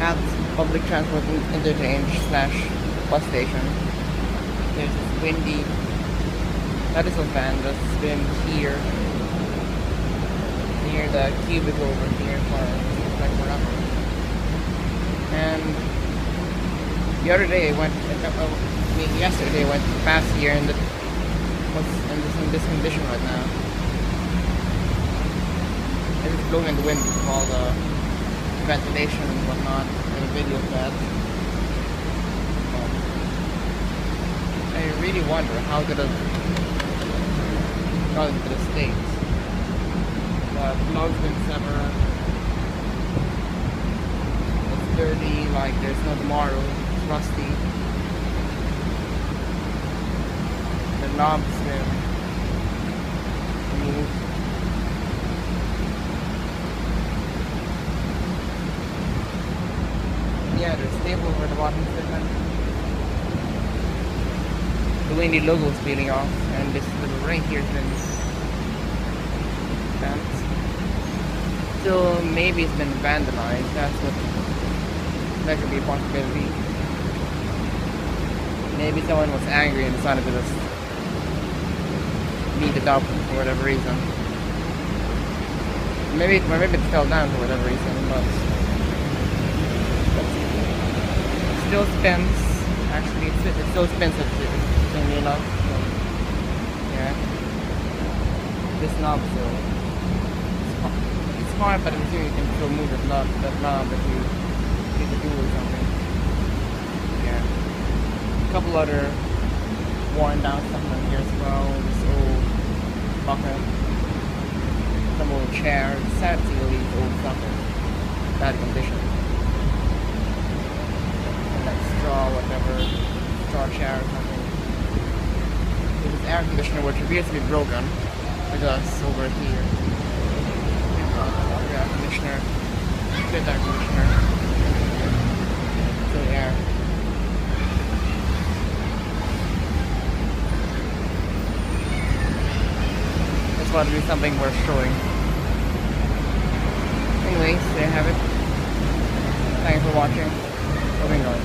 at public transport interchange slash bus station. There's this windy that is a van that's been here near the cubicle over here for like forever. And the other day I went, I mean yesterday I went past here and it was in this, in this condition right now. It's blowing in the wind all the ventilation and whatnot in a video of that. Um, I really wonder how did it got into the States. The plug's been severed. It's dirty, like there's no tomorrow. It's rusty. The knob's been removed. Yeah, there's stable over the bottom. The windy logo is peeling off, and this little ring here has been bent. Still, maybe it's been vandalized. That's what that could be a possibility. Maybe someone was angry and decided to just beat it up for whatever reason. Maybe, maybe it fell down for whatever reason, but it still spins. Actually, it, it still spins at strangely enough. So, yeah. This knob still. Uh, it's hard, but I'm sure you can still move that knob, that knob if you need to do or something. Yeah. A couple other worn down stuff in here as well. This old bucket. Some old chair. It's sad to these old stuff in bad condition. And that straw, something. There's this air conditioner which appears to be broken. Us over here. Air conditioner. Good air conditioner. So air. Just wanted to be something worth showing. Anyways, there you have it. Thanks for watching. Moving on.